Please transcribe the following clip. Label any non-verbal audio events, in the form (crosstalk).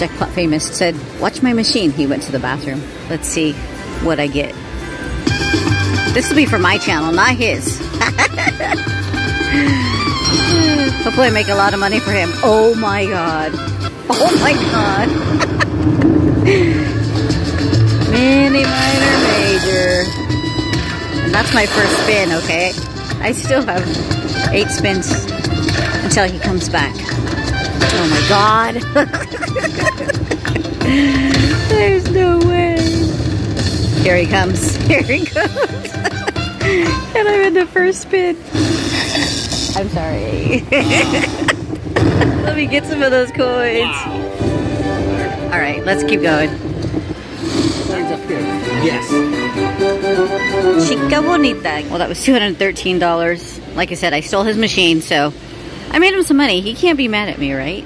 Jackpot Famous said, watch my machine. He went to the bathroom. Let's see what I get. This will be for my channel, not his. (laughs) Hopefully I make a lot of money for him. Oh my god. Oh my god. (laughs) Mini, minor, major. That's my first spin, okay? I still have eight spins until he comes back. Oh my god. (laughs) There's no way. Here he comes. (laughs) Here he comes. and I'm in the first spin. I'm sorry. (laughs) Let me get some of those coins. Wow. All right, let's keep going. Signs up here. Yes. Chica bonita. Well, that was $213. Like I said, I stole his machine, so I made him some money. He can't be mad at me, right?